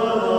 Oh.